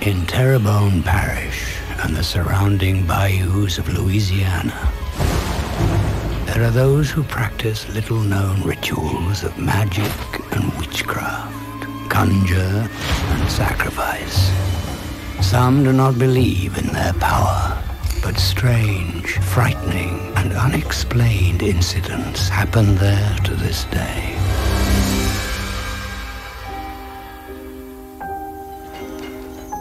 In Terrebonne Parish and the surrounding bayous of Louisiana, there are those who practice little known rituals of magic and witchcraft, conjure and sacrifice. Some do not believe in their power, but strange, frightening, and unexplained incidents happen there to this day.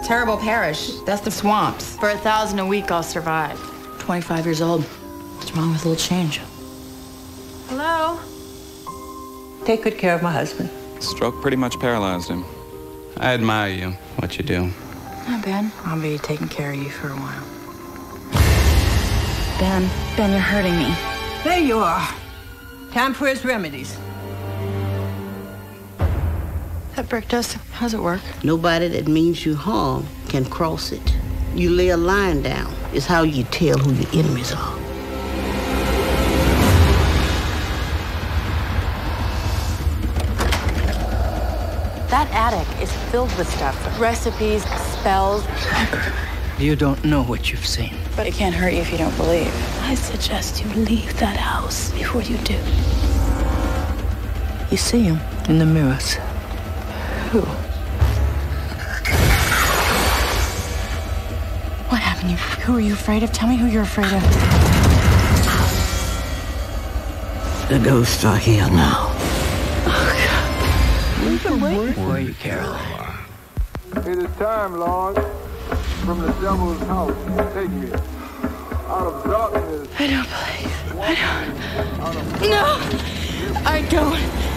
Terrebonne parish. That's the swamps. For a thousand a week, I'll survive. 25 years old. What's wrong with a little change? Hello? Take good care of my husband. Stroke pretty much paralyzed him. I admire you, what you do. Hi, Ben. I'll be taking care of you for a while. Ben, Ben, you're hurting me. There you are. Time for his remedies. That brick dust, how's it work? Nobody that means you harm can cross it. You lay a line down, It's how you tell who your enemies are. That attic is filled with stuff recipes, spells. You don't know what you've seen. But it can't hurt you if you don't believe. I suggest you leave that house before you do. You see him in the mirrors. Who? What happened? You, who are you afraid of? Tell me who you're afraid of. The ghosts are here now. We've been waiting for you, Caroline. It is time, Lord, from the devil's house. Take me out of darkness. I don't believe. I don't. No! I don't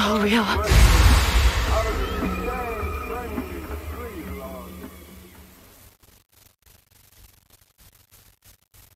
all real.